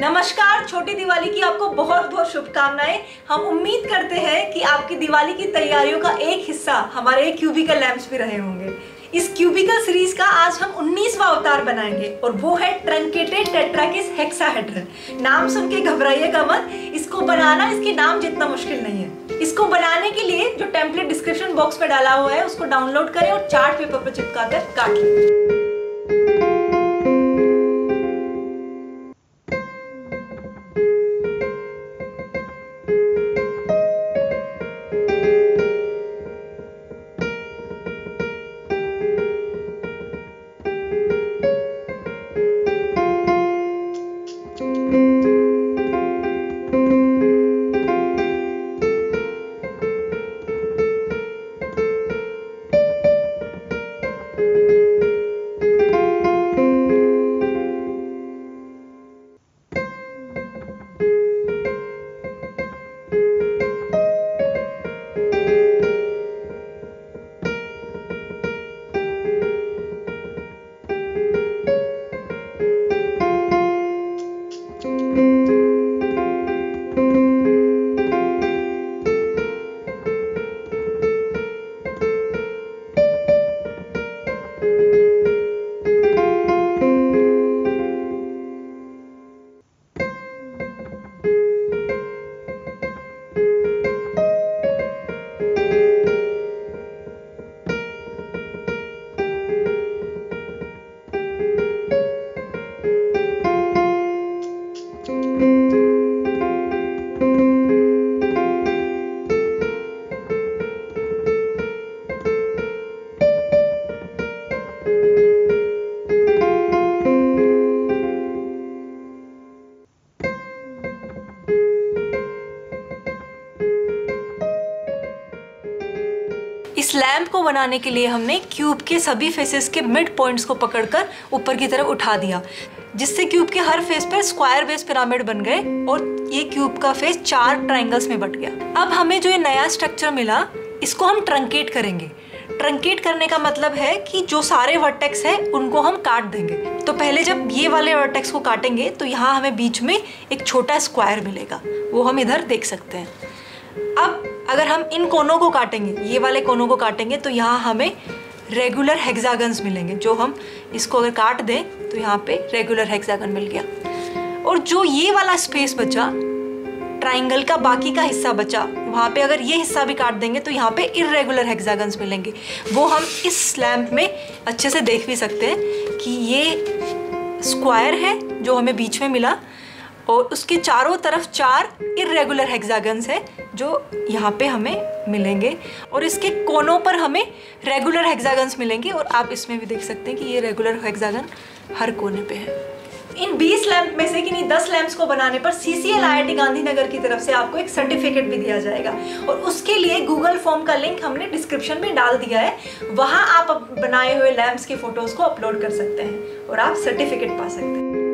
नमस्कार, छोटी दिवाली की आपको बहुत बहुत शुभकामनाएँ। हम उम्मीद करते हैं कि आपकी दिवाली की तैयारियों का एक हिस्सा हमारे क्यूबिकल लैम्प्स भी रहे होंगे। इस क्यूबिकल सीरीज़ का आज हम 19वां अवतार बनाएँगे और वो है ट्रंकेटेड टेट्राकिस हेक्साहेड्रन। नाम सुन के घबराइएगा मत। इसको बनाना, इसके नाम जितना मुश्किल नहीं है। इसको बनाने के लिए जो टेम्पलेट डिस्क्रिप्शन बॉक्स में डाला हुआ है, उसको डाउनलोड करें और चार्ट पेपर पर चिपका कर काट लें। लैम्प को बनाने के लिए हमने क्यूब के सभी फेसेस के मिड पॉइंट्स को पकड़कर ऊपर की तरफ़ उठा दिया, जिससे क्यूब के हर फेस पर स्क्वायर बेस पिरामिड बन गए और ये क्यूब का फेस चार ट्राइंगल्स में बट गया। अब हमें जो ये नया स्ट्रक्चर मिला, इसको हम ट्रंकेट करेंगे। ट्रंकेट करने का मतलब है कि जो सारे वर्टेक्स हैं, उनको हम काट देंगे। तो पहले जब ये वाले वर्टेक्स को काटेंगे तो यहाँ हमें बीच में एक छोटा स्क्वायर मिलेगा। वो हम इधर देख सकते हैं। अब अगर हम इन कोनों को काटेंगे, ये वाले कोनों को काटेंगे तो यहाँ हमें रेगुलर हेक्सागन्स मिलेंगे। जो हम इसको अगर काट दें तो यहाँ पे रेगुलर हेक्सागन मिल गया। और जो ये वाला स्पेस बचा ट्राइंगल का बाकी का हिस्सा बचा, वहाँ पे अगर ये हिस्सा भी काट देंगे तो यहाँ पे इरेगुलर हेक्सागन्स मिलेंगे। वो हम इस स्लैम्प में अच्छे से देख भी सकते हैं कि ये स्क्वायर है जो हमें बीच में मिला। और उसके चारों तरफ़ चार इरेगुलर हेक्सागन्स है जो यहाँ पे हमें मिलेंगे। और इसके कोनों पर हमें रेगुलर हेक्सागन्स मिलेंगे और आप इसमें भी देख सकते हैं कि ये रेगुलर हेक्सागन हर कोने पे है। इन 20 लैंप में से किन्हीं 10 लैंप्स को बनाने पर C C L I I T Gandhinagar की तरफ़ से आपको एक सर्टिफिकेट भी दिया जाएगा। और उसके लिए गूगल फॉर्म का लिंक हमने डिस्क्रिप्शन में डाल दिया है। वहाँ आप बनाए हुए लैंप्स के फ़ोटोज़ को अपलोड कर सकते हैं और आप सर्टिफिकेट पा सकते हैं।